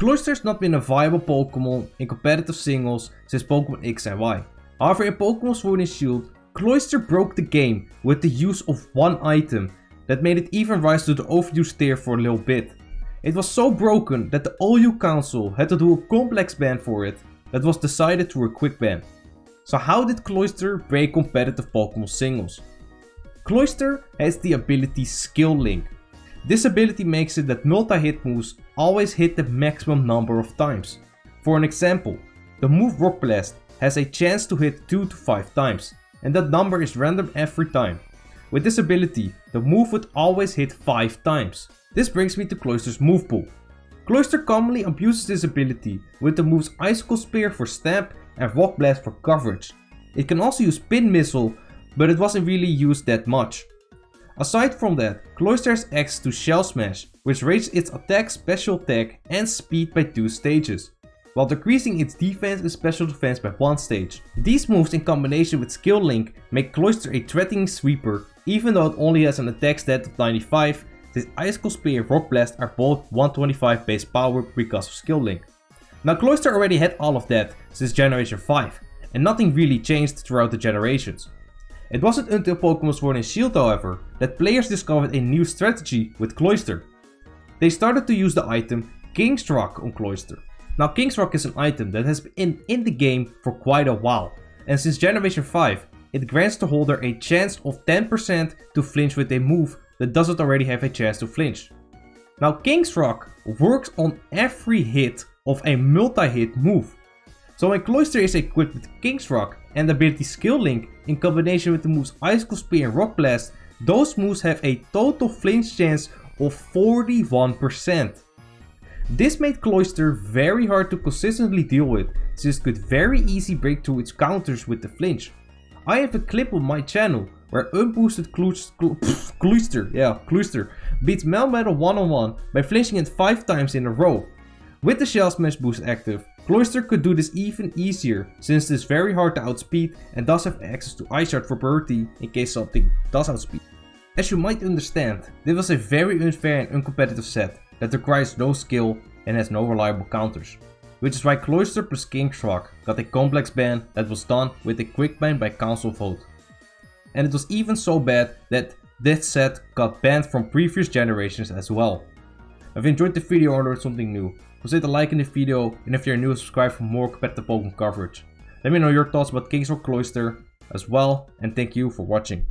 Cloyster's not been a viable Pokemon in competitive singles since Pokemon X and Y. However, in Pokemon Sword and Shield, Cloyster broke the game with the use of one item that made it even rise to the overused tier for a little bit. It was so broken that the OU Council had to do a complex ban for it that was decided through a quick ban. So how did Cloyster break competitive Pokemon singles? Cloyster has the ability Skill Link. This ability makes it that multi-hit moves always hit the maximum number of times. For an example, the move Rock Blast has a chance to hit 2 to 5 times, and that number is random every time. With this ability, the move would always hit 5 times. This brings me to Cloyster's move pool. Cloyster commonly abuses this ability with the moves Icicle Spear for STAB and Rock Blast for coverage. It can also use Pin Missile, but it wasn't really used that much. Aside from that, Cloyster X to Shell Smash, which raises its attack, special attack and speed by 2 stages, while decreasing its defense and special defense by 1 stage. These moves in combination with Skill Link make Cloyster a threatening sweeper, even though it only has an attack stat of 95, since Icicle Spear and Rock Blast are both 125 base power because of Skill Link. Now Cloyster already had all of that since Generation 5, and nothing really changed throughout the generations. It wasn't until Pokemon Sword and Shield however, that players discovered a new strategy with Cloyster. They started to use the item King's Rock on Cloyster. Now King's Rock is an item that has been in the game for quite a while, and since Generation 5, it grants the holder a chance of 10% to flinch with a move that doesn't already have a chance to flinch. Now King's Rock works on every hit of a multi-hit move. So when Cloyster is equipped with King's Rock and the ability Skill Link in combination with the moves Icicle Spear and Rock Blast, those moves have a total flinch chance of 41%. This made Cloyster very hard to consistently deal with, since it could very easily break through its counters with the flinch. I have a clip on my channel where unboosted Cloyster, yeah, Cloyster, beats Melmetal one-on-one by flinching it 5 times in a row. With the Shell Smash boost active, Cloyster could do this even easier since it is very hard to outspeed and does have access to Ice Shard for priority in case something does outspeed. As you might understand, this was a very unfair and uncompetitive set that requires no skill and has no reliable counters. Which is why Cloyster plus King's Rock got a complex ban that was done with a quick ban by council vote. And it was even so bad that this set got banned from previous generations as well. If you enjoyed the video or learned something new, consider liking the like in the video and if you're new subscribe for more competitive Pokemon coverage. Let me know your thoughts about King's Rock Cloyster as well and thank you for watching.